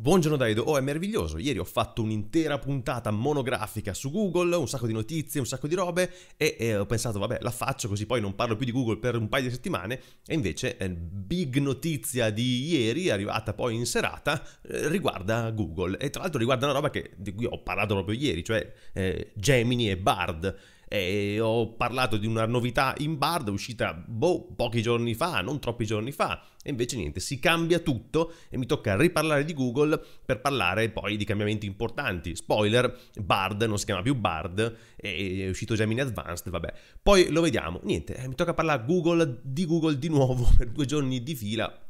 Buongiorno Daido, oh è meraviglioso, ieri ho fatto un'intera puntata monografica su Google, un sacco di notizie, un sacco di robe e, e, ho pensato vabbè la faccio così poi non parlo più di Google per un paio di settimane. E invece eh, big notizia di ieri, arrivata poi in serata, eh, riguarda Google. E tra l'altro riguarda una roba che, di cui ho parlato proprio ieri, cioè eh, Gemini e Bard e ho parlato di una novità in Bard uscita boh, pochi giorni fa, non troppi giorni fa, e invece niente, si cambia tutto e mi tocca riparlare di Google per parlare poi di cambiamenti importanti. Spoiler, Bard non si chiama più Bard, è uscito Gemini Advanced, vabbè. Poi lo vediamo, niente, eh, mi tocca parlare Google, di Google di nuovo per due giorni di fila,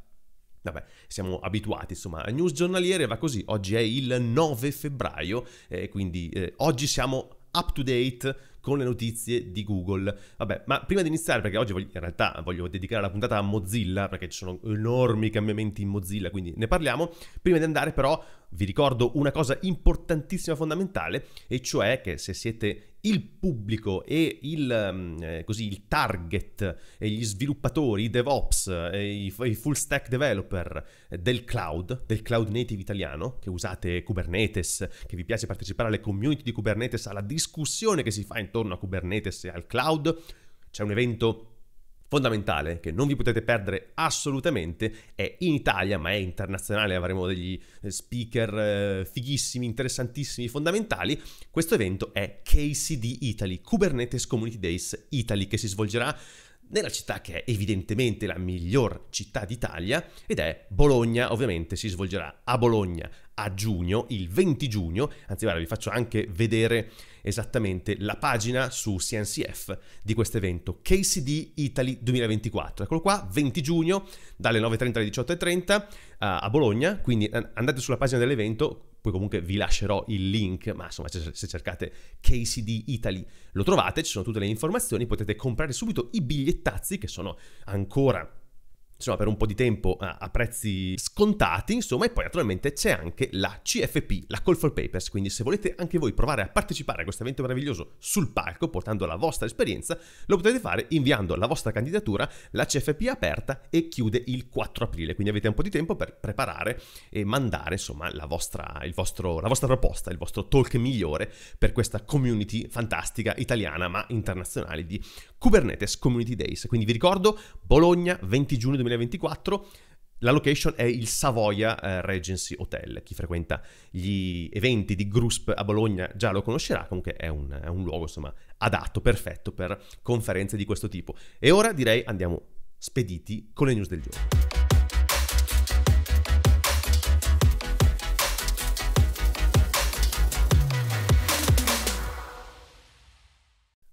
Vabbè, siamo abituati, insomma, news giornaliere va così, oggi è il 9 febbraio, eh, quindi eh, oggi siamo up to date con le notizie di Google. Vabbè, ma prima di iniziare, perché oggi voglio, in realtà voglio dedicare la puntata a Mozilla, perché ci sono enormi cambiamenti in Mozilla, quindi ne parliamo. Prima di andare però vi ricordo una cosa importantissima, fondamentale, e cioè che se siete il pubblico e il, mm, eh, così, il target e gli sviluppatori, i DevOps, e i, i, full stack developer del cloud, del cloud native italiano, che usate Kubernetes, che vi piace partecipare alle community di Kubernetes, alla discussione che si fa intorno a Kubernetes e al cloud, c'è un evento fondamentale che non vi potete perdere assolutamente è in Italia ma è internazionale avremo degli eh, speaker eh, fighissimi interessantissimi fondamentali. Questo evento è KCD Italy Kubernetes Community Days Italy che si svolgerà nella città che è evidentemente la miglior città d'Italia ed è Bologna, ovviamente si svolgerà a Bologna a giugno, il 20 giugno, anzi guarda vi faccio anche vedere esattamente la pagina su CNCF di questo evento, KCD Italy 2024. Eccolo qua, 20 giugno, dalle 9.30 alle 18.30 a Bologna, quindi andate sulla pagina dell'evento, poi comunque vi lascerò il link, ma insomma se cercate KCD Italy lo trovate, ci sono tutte le informazioni, potete comprare subito i bigliettazzi che sono ancora insomma, per un po' di tempo a, a, prezzi scontati, insomma, e poi naturalmente c'è anche la CFP, la Call for Papers, quindi se volete anche voi provare a partecipare a questo evento meraviglioso sul palco, portando la vostra esperienza, lo potete fare inviando la vostra candidatura, la CFP è aperta e chiude il 4 aprile, quindi avete un po' di tempo per preparare e mandare, insomma, la vostra, vostro, la vostra proposta, il vostro talk migliore per questa community fantastica italiana ma internazionale di Kubernetes Community Days. Quindi vi ricordo, Bologna, 20 giugno 2020, 2024. La location è il Savoia eh, Regency Hotel. Chi frequenta gli eventi di Grusp a Bologna già lo conoscerà, comunque è un, è un luogo insomma, adatto, perfetto per conferenze di questo tipo. E ora direi andiamo spediti con le news del giorno.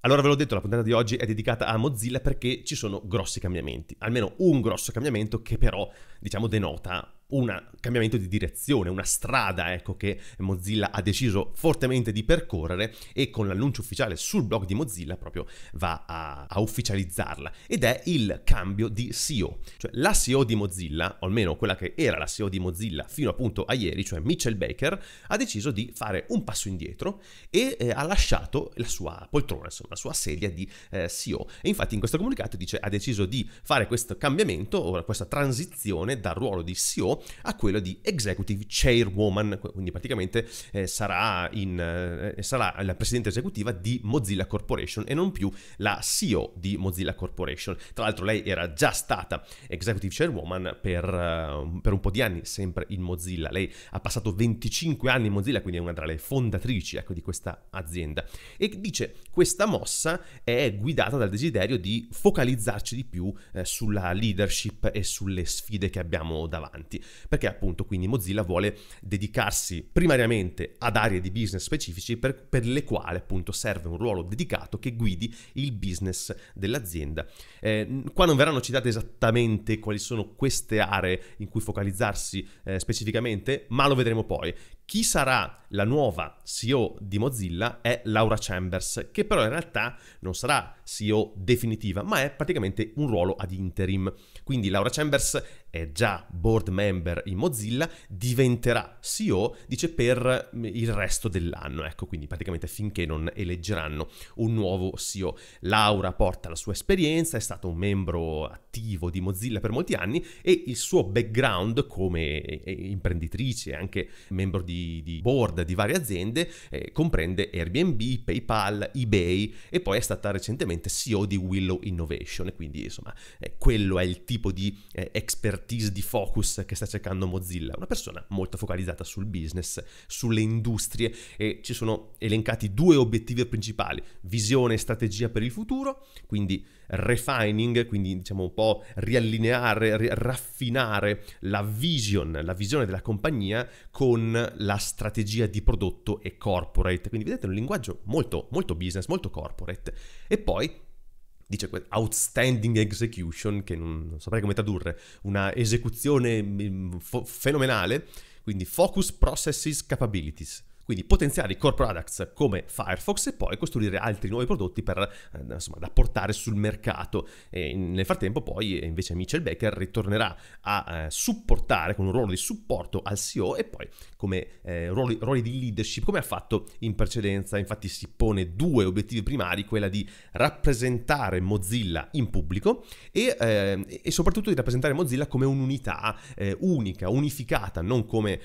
Allora ve l'ho detto, la puntata di oggi è dedicata a Mozilla perché ci sono grossi cambiamenti, almeno un grosso cambiamento che però, diciamo, denota un cambiamento di direzione, una strada ecco, che Mozilla ha deciso fortemente di percorrere e con l'annuncio ufficiale sul blog di Mozilla proprio va a, a ufficializzarla ed è il cambio di CEO. Cioè la CEO di Mozilla, o almeno quella che era la CEO di Mozilla fino appunto a ieri, cioè Mitchell Baker, ha deciso di fare un passo indietro e eh, ha lasciato la sua poltrona, insomma la sua sedia di eh, CEO. E infatti in questo comunicato dice ha deciso di fare questo cambiamento, o questa transizione dal ruolo di CEO a quello di Executive Chairwoman, quindi praticamente eh, sarà, in, eh, sarà, la presidente esecutiva di Mozilla Corporation e non più la CEO di Mozilla Corporation. Tra l'altro lei era già stata Executive Chairwoman per, uh, per un po' di anni, sempre in Mozilla. Lei ha passato 25 anni in Mozilla, quindi è una tra le fondatrici ecco, di questa azienda. E dice, questa mossa è guidata dal desiderio di focalizzarci di più eh, sulla leadership e sulle sfide che abbiamo davanti perché appunto quindi Mozilla vuole dedicarsi primariamente ad aree di business specifici per, per le quali appunto serve un ruolo dedicato che guidi il business dell'azienda. Eh, qua non verranno citate esattamente quali sono queste aree in cui focalizzarsi eh, specificamente, ma lo vedremo poi. Chi sarà la nuova CEO di Mozilla è Laura Chambers, che però in realtà non sarà CEO definitiva, ma è praticamente un ruolo ad interim. Quindi Laura Chambers è già board member in Mozilla, diventerà CEO, dice, per il resto dell'anno, ecco, quindi praticamente finché non eleggeranno un nuovo CEO. Laura porta la sua esperienza, è stato un membro attivo di Mozilla per molti anni e il suo background come imprenditrice e anche membro di, di, board di varie aziende eh, comprende Airbnb, PayPal, eBay e poi è stata recentemente CEO di Willow Innovation, quindi insomma eh, quello è il tipo di eh, expertise, di focus che sta cercando Mozilla, una persona molto focalizzata sul business, sulle industrie e ci sono elencati due obiettivi principali, visione e strategia per il futuro, quindi refining, quindi diciamo un po' riallineare, ri- raffinare la vision, la visione della compagnia con la strategia di prodotto e corporate. Quindi vedete un linguaggio molto, molto business, molto corporate. E poi dice outstanding execution, che non saprei come tradurre, una esecuzione mm, fo- fenomenale, quindi focus processes capabilities quindi potenziare i core products come Firefox e poi costruire altri nuovi prodotti per, eh, insomma, da portare sul mercato. E nel frattempo poi eh, invece Mitchell Baker ritornerà a eh, supportare con un ruolo di supporto al CEO e poi come eh, ruoli, ruoli, di leadership come ha fatto in precedenza. Infatti si pone due obiettivi primari, quella di rappresentare Mozilla in pubblico e, eh, e soprattutto di rappresentare Mozilla come un'unità eh, unica, unificata, non come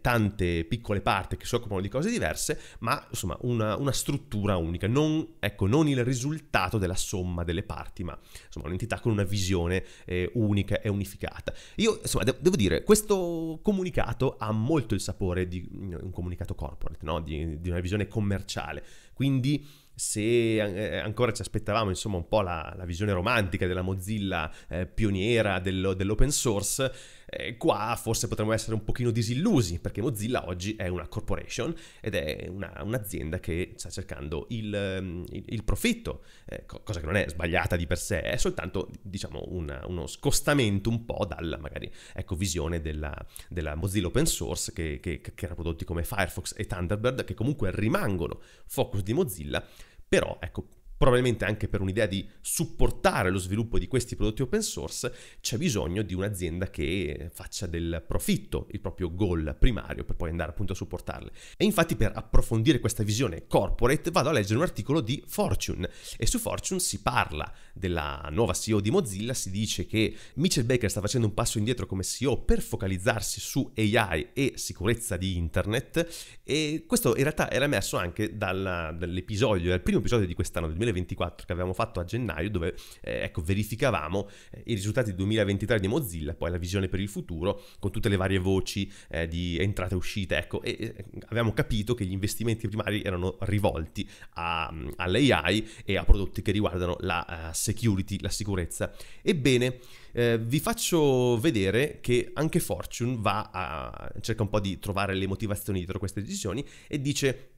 tante piccole parti che si occupano parliamo di cose diverse, ma insomma una, una struttura unica, non, ecco, non, il risultato della somma delle parti, ma insomma un'entità con una visione eh, unica e unificata. Io insomma de- devo dire, questo comunicato ha molto il sapore di un comunicato corporate, no? di, di una visione commerciale, quindi se eh, ancora ci aspettavamo insomma un po' la, la visione romantica della Mozilla eh, pioniera dello, dell'open source, eh, qua forse potremmo essere un pochino disillusi perché Mozilla oggi è una corporation ed è una, un'azienda che sta cercando il, il, il profitto, eh, cosa che non è sbagliata di per sé, è soltanto diciamo una, uno scostamento un po' dalla magari ecco, visione della, della Mozilla open source che, che, che era prodotti come Firefox e Thunderbird che comunque rimangono focus di Mozilla però, ecco, probabilmente anche per un'idea di supportare lo sviluppo di questi prodotti open source, c'è bisogno di un'azienda che faccia del profitto il proprio goal primario per poi andare appunto a supportarle. E infatti per approfondire questa visione corporate vado a leggere un articolo di Fortune e su Fortune si parla della nuova CEO di Mozilla, si dice che Mitchell Baker sta facendo un passo indietro come CEO per focalizzarsi su AI e sicurezza di internet e questo in realtà era emerso anche dalla, dall'episodio, dal primo episodio di quest'anno del 2024 che avevamo fatto a gennaio dove eh, ecco, verificavamo eh, i risultati del 2023 di Mozilla, poi la visione per il futuro con tutte le varie voci eh, di entrate e uscite, ecco, e avevamo capito che gli investimenti primari erano rivolti a, all'AI e a prodotti che riguardano la uh, security, la sicurezza. Ebbene, eh, vi faccio vedere che anche Fortune va a cerca un po' di trovare le motivazioni dietro queste decisioni e dice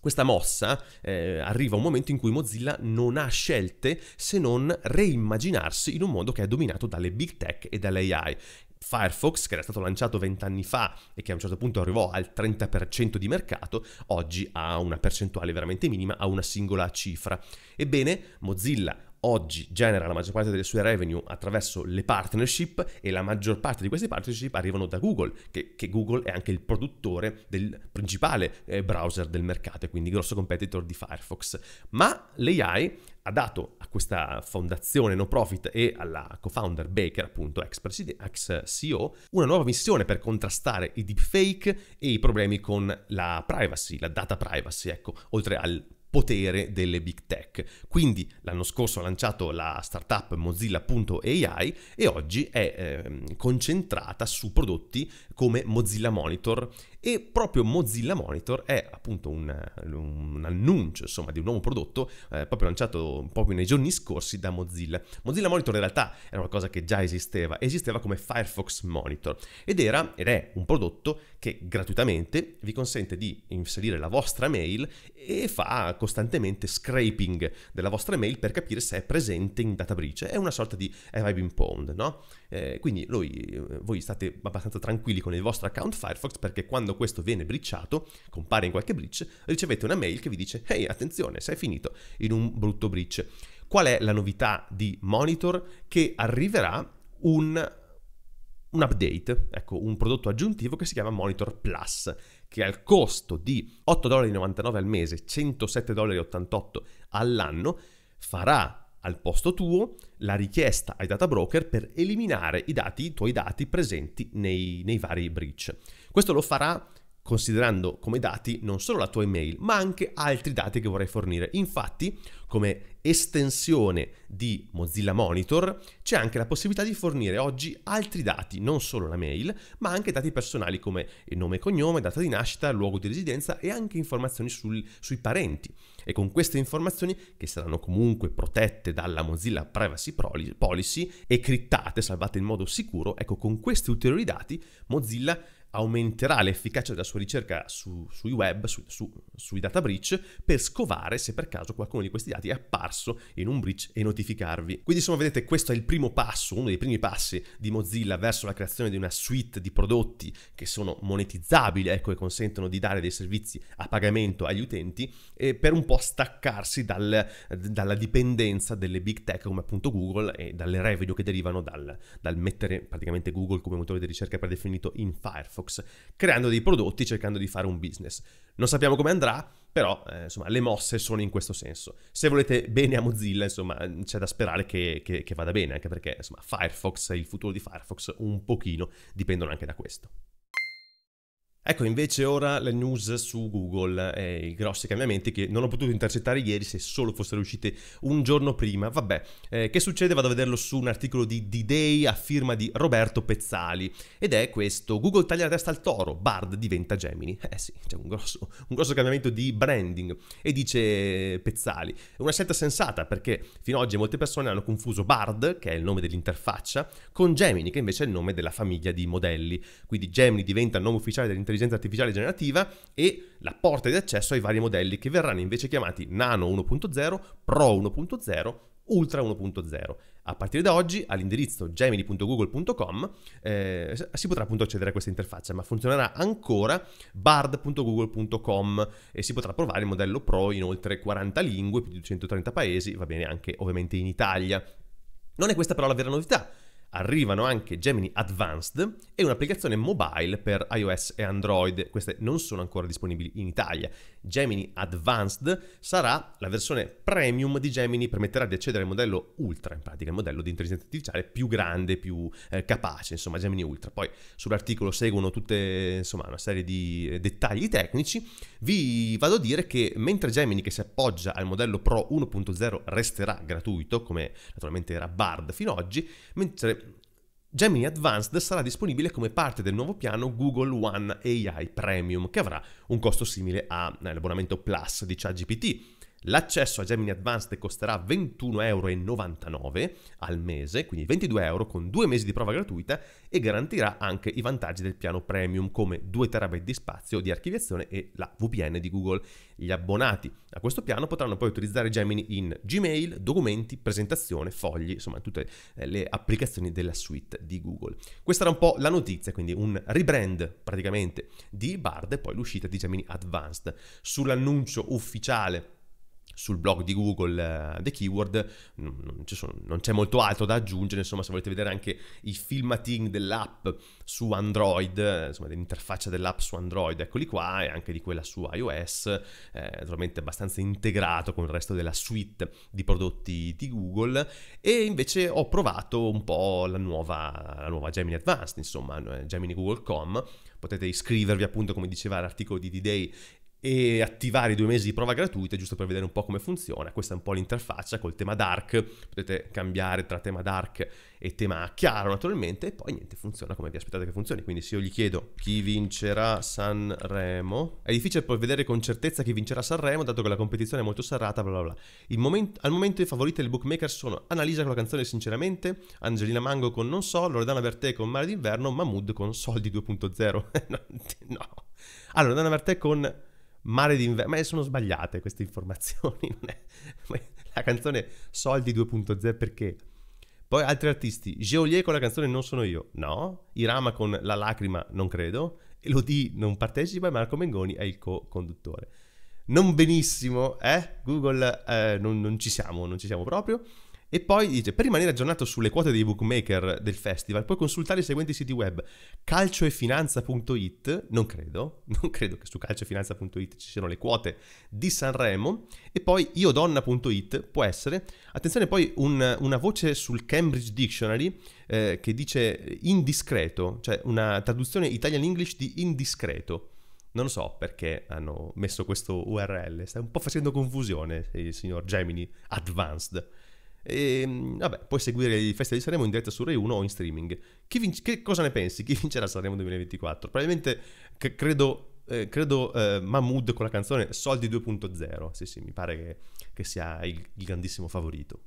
questa mossa eh, arriva un momento in cui Mozilla non ha scelte se non reimmaginarsi in un mondo che è dominato dalle big tech e dall'AI. Firefox, che era stato lanciato vent'anni fa e che a un certo punto arrivò al 30% di mercato, oggi ha una percentuale veramente minima, ha una singola cifra. Ebbene, Mozilla oggi genera la maggior parte delle sue revenue attraverso le partnership e la maggior parte di queste partnership arrivano da Google, che, che Google è anche il produttore del principale eh, browser del mercato e quindi grosso competitor di Firefox. Ma l'AI ha dato a questa fondazione no profit e alla co-founder Baker, appunto ex, CEO, una nuova missione per contrastare i deepfake e i problemi con la privacy, la data privacy, ecco, oltre al potere delle big tech. Quindi l'anno scorso ha lanciato la startup Mozilla.ai e oggi è eh, concentrata su prodotti come Mozilla Monitor e proprio Mozilla Monitor è appunto un, un annuncio insomma, di un nuovo prodotto eh, proprio lanciato proprio nei giorni scorsi da Mozilla. Mozilla Monitor in realtà era qualcosa che già esisteva, esisteva come Firefox Monitor ed era ed è un prodotto che gratuitamente vi consente di inserire la vostra mail e fa costantemente scraping della vostra mail per capire se è presente in data breach. È una sorta di have I been pwned, no? Eh, quindi lui, voi state abbastanza tranquilli con il vostro account Firefox perché quando questo viene breachato, compare in qualche breach, ricevete una mail che vi dice ehi attenzione, sei finito in un brutto breach. Qual è la novità di Monitor? Che arriverà un un update, ecco, un prodotto aggiuntivo che si chiama Monitor Plus, che al costo di 8,99 al mese, 107,88 all'anno, farà al posto tuo la richiesta ai data broker per eliminare i, dati, i tuoi dati presenti nei, nei vari breach. Questo lo farà considerando come dati non solo la tua email, ma anche altri dati che vorrai fornire. Infatti, come estensione di Mozilla Monitor, c'è anche la possibilità di fornire oggi altri dati, non solo la mail, ma anche dati personali come il nome e cognome, data di nascita, luogo di residenza e anche informazioni sul, sui parenti. E con queste informazioni, che saranno comunque protette dalla Mozilla Privacy Policy e criptate, salvate in modo sicuro, ecco, con questi ulteriori dati Mozilla aumenterà l'efficacia della sua ricerca su, sui web, su, su, sui data breach, per scovare se per caso qualcuno di questi dati è apparso in un breach e notificarvi. Quindi insomma vedete questo è il primo passo, uno dei primi passi di Mozilla verso la creazione di una suite di prodotti che sono monetizzabili, ecco, e consentono di dare dei servizi a pagamento agli utenti e per un po' staccarsi dal, dalla dipendenza delle big tech come appunto Google e dalle revenue che derivano dal, dal mettere praticamente Google come motore di ricerca predefinito in Firefox. Firefox, creando dei prodotti, cercando di fare un business. Non sappiamo come andrà, però eh, insomma le mosse sono in questo senso. Se volete bene a Mozilla, insomma, c'è da sperare che, che, che vada bene, anche perché insomma Firefox e il futuro di Firefox un pochino dipendono anche da questo. Ecco invece ora le news su Google e i grossi cambiamenti che non ho potuto intercettare ieri se solo fossero uscite un giorno prima. Vabbè, eh, che succede? Vado a vederlo su un articolo di D-Day a firma di Roberto Pezzali ed è questo, Google taglia la testa al toro, Bard diventa Gemini. Eh sì, c'è un grosso, un grosso cambiamento di branding e dice Pezzali, è una scelta sensata perché fino ad oggi molte persone hanno confuso Bard, che è il nome dell'interfaccia, con Gemini, che invece è il nome della famiglia di modelli. Quindi Gemini diventa il nome ufficiale dell'intelligenza intelligenza artificiale generativa e la porta di accesso ai vari modelli che verranno invece chiamati Nano 1.0, Pro 1.0, Ultra 1.0. A partire da oggi all'indirizzo gemini.google.com eh, si potrà appunto accedere a questa interfaccia, ma funzionerà ancora bard.google.com e si potrà provare il modello Pro in oltre 40 lingue, più di 130 paesi, va bene anche ovviamente in Italia. Non è questa però la vera novità arrivano anche Gemini Advanced e un'applicazione mobile per iOS e Android. Queste non sono ancora disponibili in Italia. Gemini Advanced sarà la versione premium di Gemini, permetterà di accedere al modello Ultra, in pratica il modello di intelligenza artificiale più grande, più eh, capace, insomma Gemini Ultra. Poi sull'articolo seguono tutte insomma una serie di eh, dettagli tecnici. Vi vado a dire che mentre Gemini che si appoggia al modello Pro 1.0 resterà gratuito, come naturalmente era Bard fino ad oggi, mentre Gemini Advanced sarà disponibile come parte del nuovo piano Google One AI Premium, che avrà un costo simile all'abbonamento Plus di ChatGPT. L'accesso a Gemini Advanced costerà 21,99 euro al mese, quindi 22 euro con due mesi di prova gratuita e garantirà anche i vantaggi del piano premium come 2 TB di spazio di archiviazione e la VPN di Google. Gli abbonati a questo piano potranno poi utilizzare Gemini in Gmail, documenti, presentazione, fogli, insomma tutte eh, le applicazioni della suite di Google. Questa era un po' la notizia, quindi un rebrand praticamente di Bard e poi l'uscita di Gemini Advanced. Sull'annuncio ufficiale sul blog di Google uh, The Keyword non, sono, non, c'è molto altro da aggiungere, insomma se volete vedere anche i filmatini dell'app su Android, insomma dell'interfaccia dell'app su Android, eccoli qua, e anche di quella su iOS, eh, naturalmente abbastanza integrato con il resto della suite di prodotti di Google. E invece ho provato un po' la nuova, la nuova Gemini Advanced, insomma Gemini Google.com, potete iscrivervi appunto come diceva l'articolo di D-Day e attivare i due mesi di prova gratuita giusto per vedere un po' come funziona. Questa è un po' l'interfaccia col tema dark, potete cambiare tra tema dark e tema chiaro naturalmente e poi niente, funziona come vi aspettate che funzioni. Quindi se io gli chiedo chi vincerà Sanremo, è difficile poi vedere con certezza chi vincerà Sanremo dato che la competizione è molto serrata, bla bla bla. Momento, al momento i favoriti del bookmaker sono Annalisa con la canzone Sinceramente, Angelina Mango con Non so, Loredana Bertè con Mare d'inverno, Mahmood con Soldi 2.0. no. Allora, Loredana Bertè con Mare d'inverno, ma sono sbagliate queste informazioni. la canzone Soldi 2.0 perché? Poi altri artisti, Geolier con la canzone Non sono io, no. Irama con La lacrima, non credo. Elodie non partecipa e Marco Mengoni è il co-conduttore. Non benissimo, eh? Google, eh, non, non, ci siamo, non ci siamo proprio. E poi dice, per rimanere aggiornato sulle quote dei bookmaker del festival, puoi consultare i seguenti siti web, calcioefinanza.it, non credo, non credo che su calcioefinanza.it ci siano le quote di Sanremo, e poi iodonna.it, può essere. Attenzione poi un, una voce sul Cambridge Dictionary eh, che dice indiscreto, cioè una traduzione Italian-English di indiscreto. Non lo so perché hanno messo questo URL, sta un po' facendo confusione il signor Gemini Advanced. E, ehm, vabbè, puoi seguire il Festival di Sanremo in diretta su Rai 1 o in streaming. Vinc- che cosa ne pensi? Chi vincerà Sanremo 2024? Probabilmente c- credo, eh, credo eh, Mahmood con la canzone Soldi 2.0. Sì, sì, mi pare che, che sia il, il grandissimo favorito.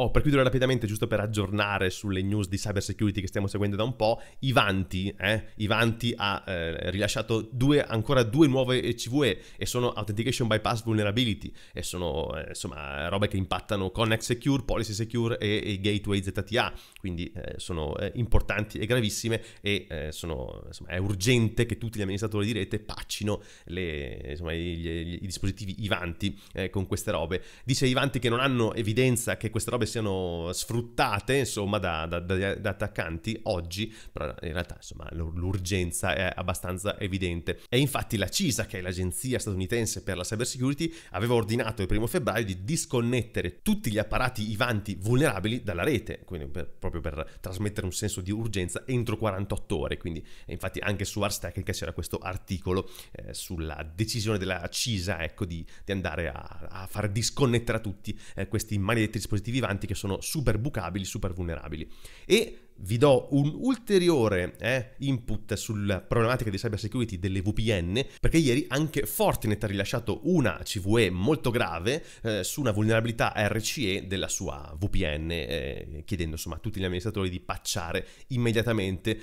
Oh, per chiudere rapidamente, giusto per aggiornare sulle news di cyber security che stiamo seguendo da un po', Ivanti, eh, Ivanti ha eh, rilasciato due, ancora due nuove CVE e sono Authentication Bypass Vulnerability e sono eh, insomma robe che impattano Connect Secure, Policy Secure e, e Gateway ZTA, quindi eh, sono eh, importanti e gravissime e eh, sono, insomma, è urgente che tutti gli amministratori di rete paccino le, insomma, i, gli, i, dispositivi Ivanti con queste robe. Dice Ivanti che non hanno evidenza che queste robe siano sfruttate insomma da, da, da, da, attaccanti oggi, però in realtà insomma l'urgenza è abbastanza evidente. E infatti la CISA, che è l'agenzia statunitense per la cyber security, aveva ordinato il primo febbraio di disconnettere tutti gli apparati Ivanti vulnerabili dalla rete, quindi per, proprio per trasmettere un senso di urgenza entro 48 ore. Quindi infatti anche su Ars Technica c'era questo articolo eh, sulla decisione della CISA ecco, di, di andare a, a, far disconnettere a tutti eh, questi maledetti dispositivi Ivanti che sono super bucabili, super vulnerabili. E vi do un ulteriore eh, input sulla problematica di cyber security delle VPN, perché ieri anche Fortinet ha rilasciato una CVE molto grave eh, su una vulnerabilità RCE della sua VPN, eh, chiedendo insomma a tutti gli amministratori di patchare immediatamente.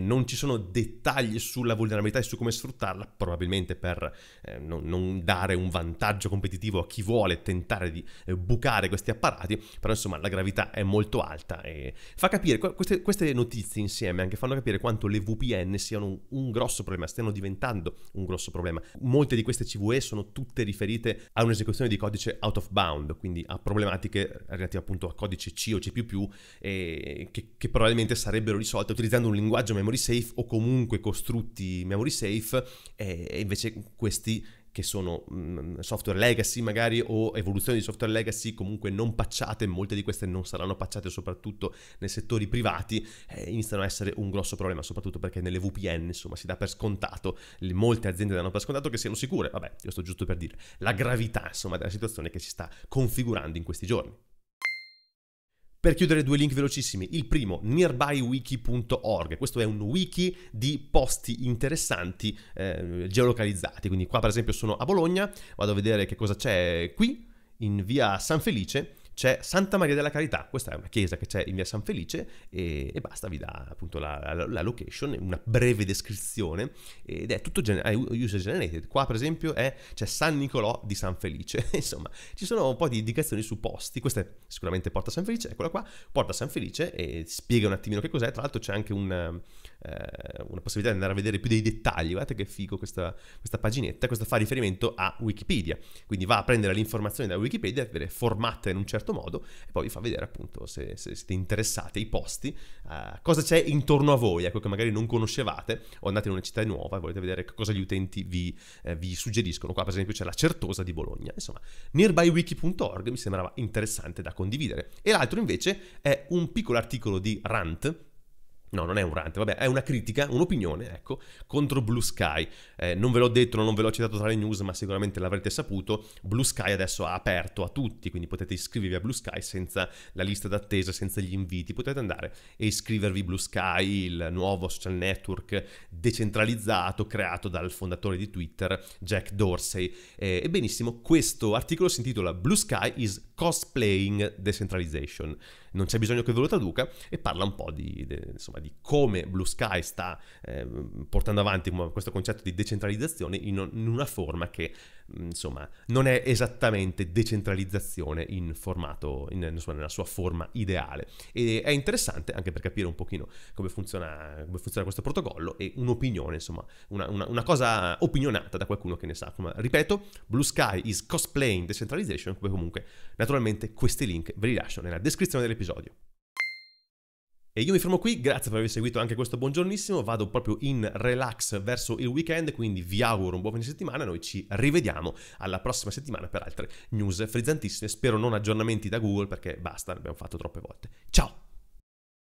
non ci sono dettagli sulla vulnerabilità e su come sfruttarla, probabilmente per eh, non, non, dare un vantaggio competitivo a chi vuole tentare di eh, bucare questi apparati, però insomma la gravità è molto alta e fa capire queste queste, queste, notizie insieme anche fanno capire quanto le VPN siano un, un, grosso problema, stiano diventando un grosso problema. Molte di queste CVE sono tutte riferite a un'esecuzione di codice out of bound, quindi a problematiche relative appunto a codice C o C++, eh, che, che, probabilmente sarebbero risolte utilizzando un linguaggio memory safe o comunque costrutti memory safe, e invece questi che sono mh, software legacy magari o evoluzioni di software legacy comunque non pacciate, molte di queste non saranno pacciate soprattutto nei settori privati, eh, iniziano a essere un grosso problema, soprattutto perché nelle VPN insomma si dà per scontato, molte aziende danno per scontato che siano sicure, vabbè, io sto giusto per dire, la gravità insomma della situazione che si sta configurando in questi giorni. Per chiudere due link velocissimi, il primo nearbywiki.org, questo è un wiki di posti interessanti eh, geolocalizzati, quindi qua per esempio sono a Bologna, vado a vedere che cosa c'è qui in via San Felice c'è Santa Maria della Carità, questa è una chiesa che c'è in via San Felice e, e basta, vi dà appunto la, la, la, location, una breve descrizione ed è tutto gen- user generated. Qua per esempio è, c'è San Nicolò di San Felice, insomma ci sono un po' di indicazioni su posti, questa è sicuramente Porta San Felice, eccola qua, Porta San Felice e spiega un attimino che cos'è, tra l'altro c'è anche un, eh, una possibilità di andare a vedere più dei dettagli, guardate che figo questa, questa paginetta, questo fa riferimento a Wikipedia, quindi va a prendere le informazioni da Wikipedia, formatte in un certo certo modo e poi vi fa vedere appunto se, se siete interessati ai posti, uh, cosa c'è intorno a voi, ecco che magari non conoscevate o andate in una città nuova e volete vedere cosa gli utenti vi, eh, vi suggeriscono. Qua per esempio c'è la Certosa di Bologna, insomma nearbywiki.org mi sembrava interessante da condividere. E l'altro invece è un piccolo articolo di Rant No, non è un rant, vabbè, è una critica, un'opinione, ecco, contro Blue Sky. Eh, non ve l'ho detto, non ve l'ho citato tra le news, ma sicuramente l'avrete saputo. Blue Sky adesso ha aperto a tutti, quindi potete iscrivervi a Blue Sky senza la lista d'attesa, senza gli inviti. Potete andare e iscrivervi Blue Sky, il nuovo social network decentralizzato creato dal fondatore di Twitter, Jack Dorsey. Eh, e benissimo, questo articolo si intitola Blue Sky is cosplaying decentralization. Non c'è bisogno che ve lo traduca, e parla un po' di, de, insomma, di come Blue Sky sta eh, portando avanti questo concetto di decentralizzazione in, in una forma che insomma non è esattamente decentralizzazione in formato, in, insomma, nella sua forma ideale. E è interessante anche per capire un pochino come funziona, come funziona questo protocollo e un'opinione, insomma, una, una, una, cosa opinionata da qualcuno che ne sa. Come, ripeto, Blue Sky is cosplaying decentralization, comunque naturalmente questi link ve li lascio nella descrizione dell'episodio. E io mi fermo qui, grazie per aver seguito anche questo buongiornissimo, vado proprio in relax verso il weekend, quindi vi auguro un buon fine settimana, noi ci rivediamo alla prossima settimana per altre news frizzantissime, spero non aggiornamenti da Google perché basta, ne abbiamo fatto troppe volte. Ciao!